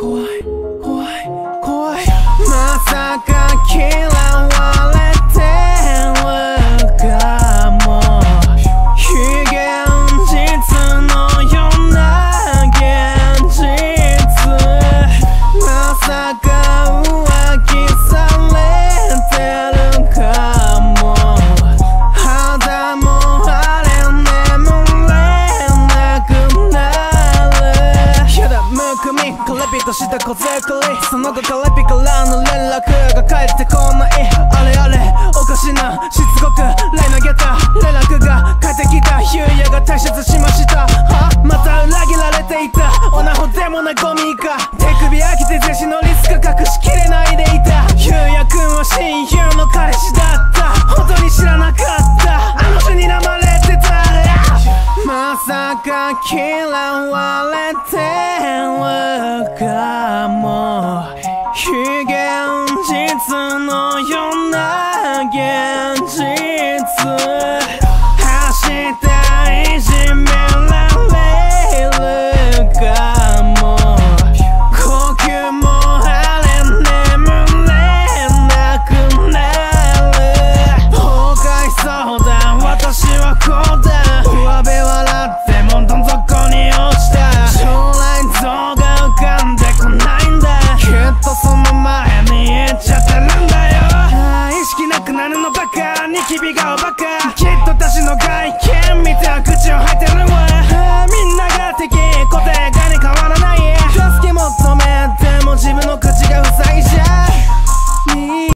Why? しだ小銭その後カレピからの連絡が返ってこない。あれあれおかしなしつこくレ投げた連絡が返ってきた。ヒューヤが退出しました。は？また裏切られていた。オナホでもなゴミか。手首飽きて全身のリスク隠しきれ嫌われてるかも非現実のような人たちの外見見て口を吐いてるわ。